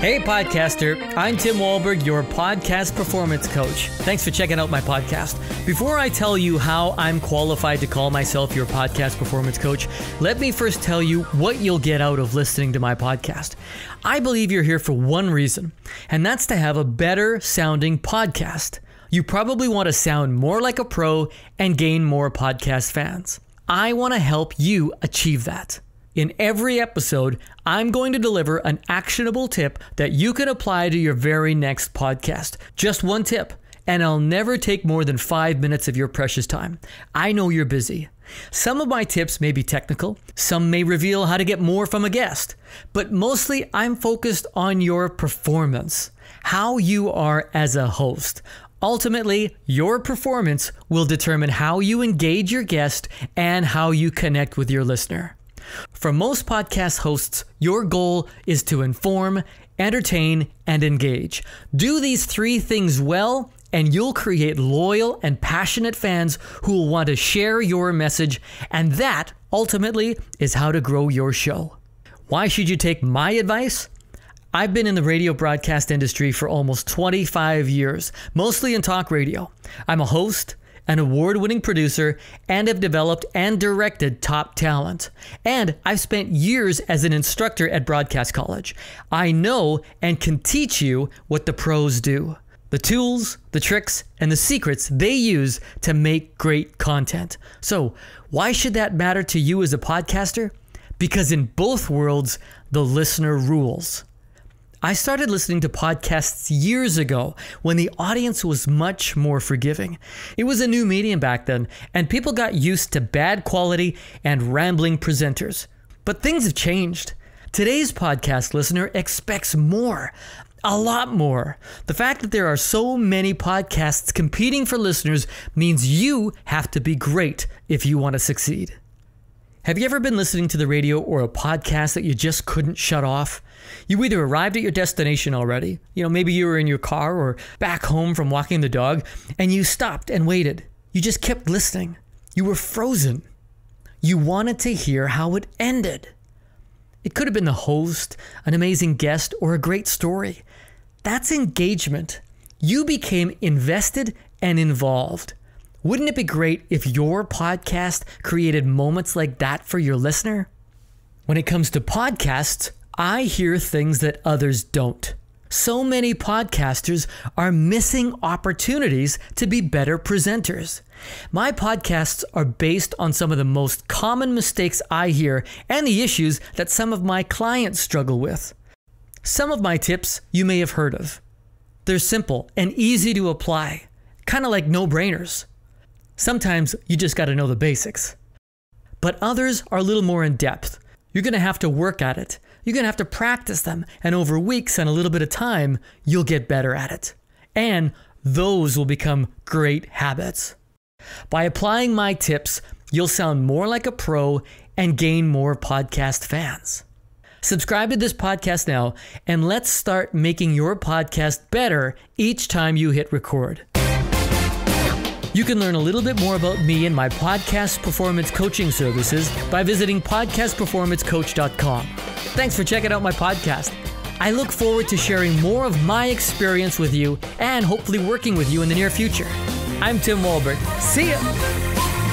Hey, podcaster. I'm Tim Wohlberg, your podcast performance coach. Thanks for checking out my podcast. Before I tell you how I'm qualified to call myself your podcast performance coach, let me first tell you what you'll get out of listening to my podcast. I believe you're here for one reason, and that's to have a better sounding podcast. You probably want to sound more like a pro and gain more podcast fans. I want to help you achieve that. In every episode, I'm going to deliver an actionable tip that you can apply to your very next podcast. Just one tip, and I'll never take more than five minutes of your precious time. I know you're busy. Some of my tips may be technical, some may reveal how to get more from a guest, but mostly I'm focused on your performance, how you are as a host. Ultimately, your performance will determine how you engage your guest and how you connect with your listener. For most podcast hosts, your goal is to inform, entertain, and engage. Do these three things well, and you'll create loyal and passionate fans who will want to share your message, and that ultimately is how to grow your show. Why should you take my advice? I've been in the radio broadcast industry for almost 25 years, mostly in talk radio. I'm a host, an award winning producer, and have developed and directed top talent. And I've spent years as an instructor at Broadcast College. I know and can teach you what the pros do the tools, the tricks, and the secrets they use to make great content. So, why should that matter to you as a podcaster? Because in both worlds, the listener rules. I started listening to podcasts years ago when the audience was much more forgiving. It was a new medium back then, and people got used to bad quality and rambling presenters. But things have changed. Today's podcast listener expects more. A lot more. The fact that there are so many podcasts competing for listeners means you have to be great if you want to succeed. Have you ever been listening to the radio or a podcast that you just couldn't shut off? You either arrived at your destination already, you know, maybe you were in your car or back home from walking the dog, and you stopped and waited. You just kept listening. You were frozen. You wanted to hear how it ended. It could have been the host, an amazing guest, or a great story. That's engagement. You became invested and involved. Wouldn't it be great if your podcast created moments like that for your listener? When it comes to podcasts, I hear things that others don't. So many podcasters are missing opportunities to be better presenters. My podcasts are based on some of the most common mistakes I hear and the issues that some of my clients struggle with. Some of my tips you may have heard of. They're simple and easy to apply, kind of like no brainers. Sometimes you just got to know the basics. But others are a little more in depth. You're to have to work at it. You're to have to practice them. And over weeks and a little bit of time, you'll get better at it. And those will become great habits. By applying my tips, you'll sound more like a pro and gain more podcast fans. Subscribe to this podcast now, and let's start making your podcast better each time you hit record. You can learn a little bit more about me and my podcast performance coaching services by visiting podcastperformancecoach.com. Thanks for checking out my podcast. I look forward to sharing more of my experience with you and hopefully working with you in the near future. I'm Tim Wohlberg. See ya!